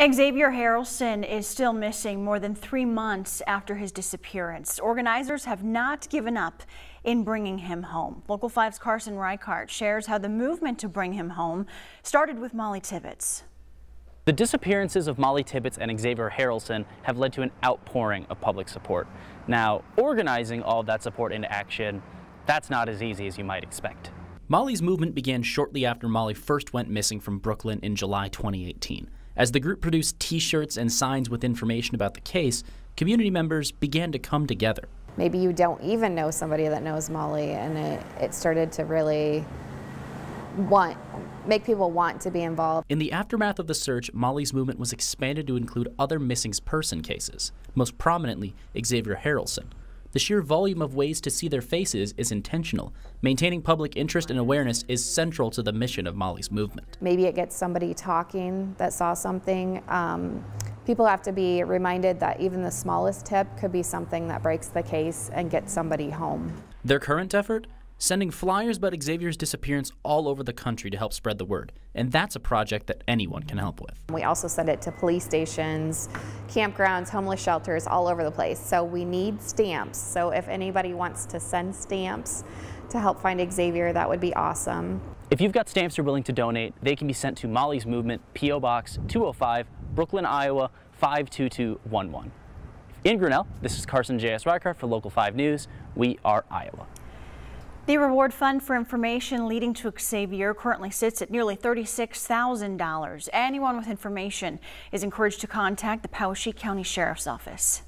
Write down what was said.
Xavior Harrelson is still missing more than three months after his disappearance. Organizers have not given up in bringing him home. Local 5's Carson Reichart shares how the movement to bring him home started with Mollie Tibbetts. The disappearances of Mollie Tibbetts and Xavior Harrelson have led to an outpouring of public support. Now, organizing all of that support into action, that's not as easy as you might expect. Mollie's movement began shortly after Mollie first went missing from Brooklyn in July 2018. As the group produced t shirts and signs with information about the case, community members began to come together. Maybe you don't even know somebody that knows Mollie, and it, it started to really want make people want to be involved. In the aftermath of the search, Mollie's movement was expanded to include other missing person cases, most prominently Xavior Harrelson. The sheer volume of ways to see their faces is intentional. Maintaining public interest and awareness is central to the mission of Mollie's movement. Maybe it gets somebody talking that saw something. Um, people have to be reminded that even the smallest tip could be something that breaks the case and gets somebody home. Their current effort? Sending flyers about Xavior's disappearance all over the country to help spread the word. And that's a project that anyone can help with. We also send it to police stations, campgrounds, homeless shelters, all over the place. So we need stamps. So if anybody wants to send stamps to help find Xavior, that would be awesome. If you've got stamps you're willing to donate, they can be sent to Mollie's Movement, P.O. Box 205, Brooklyn, Iowa 52211. In Grinnell, this is Carson J.S. Reichart for Local 5 News. We are Iowa. The reward fund for information leading to Xavior currently sits at nearly $36,000. Anyone with information is encouraged to contact the Poweshiek County Sheriff's Office.